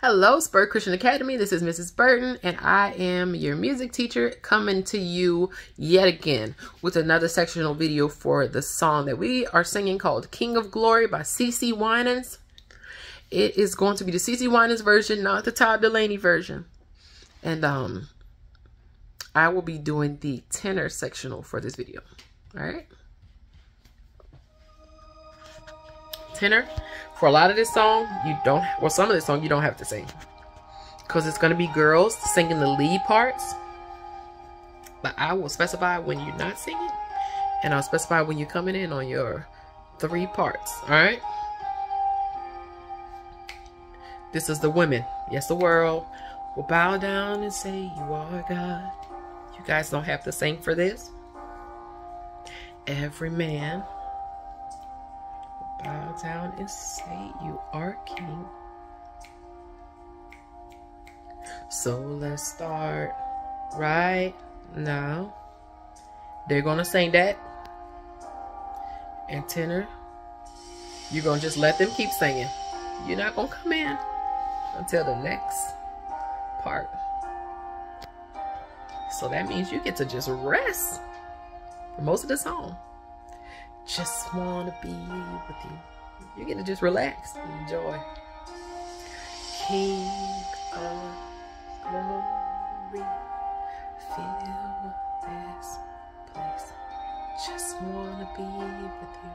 Hello, Spur Christian Academy. This is Mrs. Burton, and I am your music teacher coming to you yet again with another sectional video for the song that we are singing called King of Glory by CeCe Winans. It is going to be the CeCe Winans version, not the Todd Dulaney version. And um, I will be doing the tenor sectional for this video. All right. Tenor for a lot of this song, you don't, well, some of this song you don't have to sing. Because it's going to be girls singing the lead parts. But I will specify when you're not singing. And I'll specify when you're coming in on your three parts. Alright? This is the women. Yes, the world will bow down and say you are God. You guys don't have to sing for this. Every man down and say you are king. So let's start right now. They're gonna sing that. And tenor, you're gonna just let them keep singing. You're not gonna come in until the next part. So that means you get to just rest for most of the song just want to be with you. You get to just relax and enjoy. King of glory, fill this place. Just want to be with you.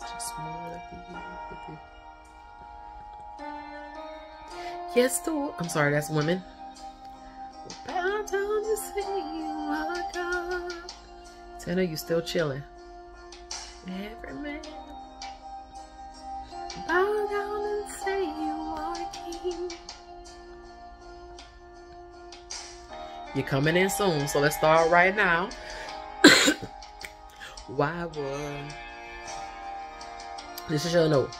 Just want to be with you. Yes, the I'm sorry, that's women. Bow down to see you are God. Tenor, you still chilling. Every man bow down and say you are king. You're coming in soon, so let's start right now. Why would this is your note?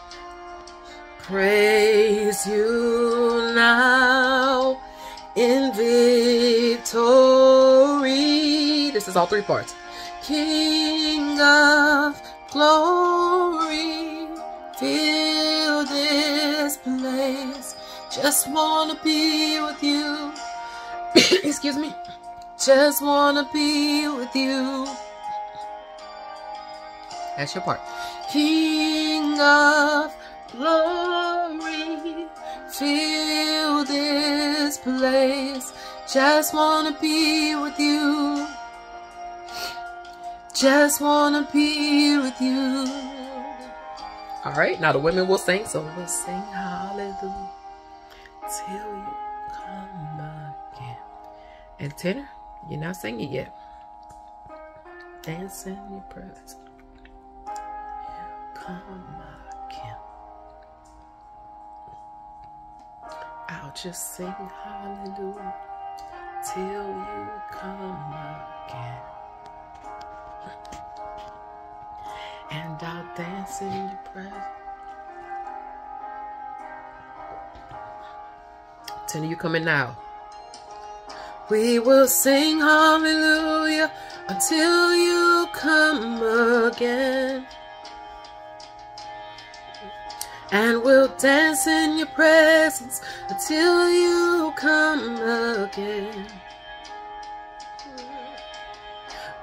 Praise you now in victory. This is all three parts. King of glory, fill this place. Just wanna be with you. Excuse me. Just wanna be with you. That's your part. King of glory, fill this place. Just wanna be with you. Just wanna be with you. All right, now the women will sing, so we'll sing hallelujah till you come again. And tenor, you're not singing yet. Dancing in your presence. Come again. I'll just sing hallelujah till you come again. Your presence. Tenor, you coming now. We will sing hallelujah until you come again. And we'll dance in your presence until you come again.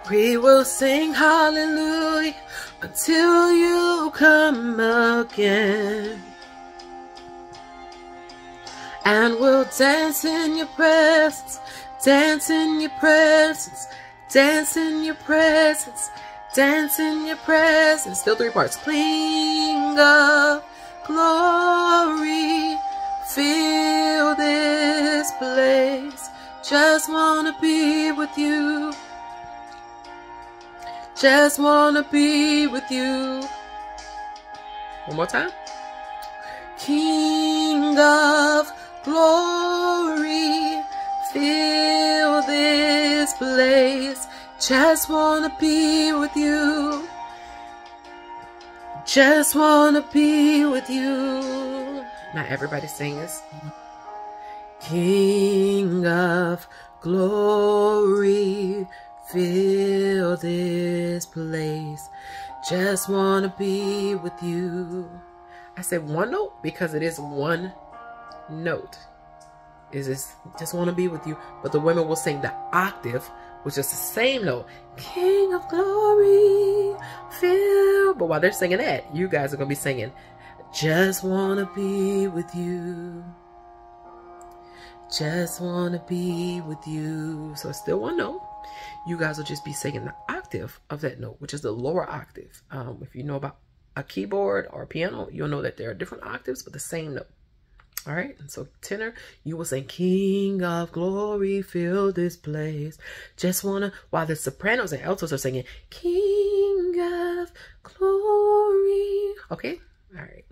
We will sing hallelujah until you come again. And we'll dance in your presence, dance in your presence, dance in your presence, dance in your presence. Still three parts. King of glory, fill this place. Just wanna be with you. Just wanna be with you. One more time. King of glory, fill this place. Just wanna be with you. Just wanna be with you. Not everybody sings. King of glory, fill this place. Just wanna be with you. I said one note because it is one note. Is this just want to be with you? But the women will sing the octave, which is the same note. King of glory, feel. But while they're singing that, you guys are going to be singing, just want to be with you. Just want to be with you. So it's still one note. You guys will just be singing the octave of that note, which is the lower octave. Um, if you know about a keyboard or a piano, you'll know that there are different octaves, but the same note. All right, and so tenor, you will sing King of Glory, fill this place. Just wanna, while the sopranos and altos are singing King of Glory. Okay, all right.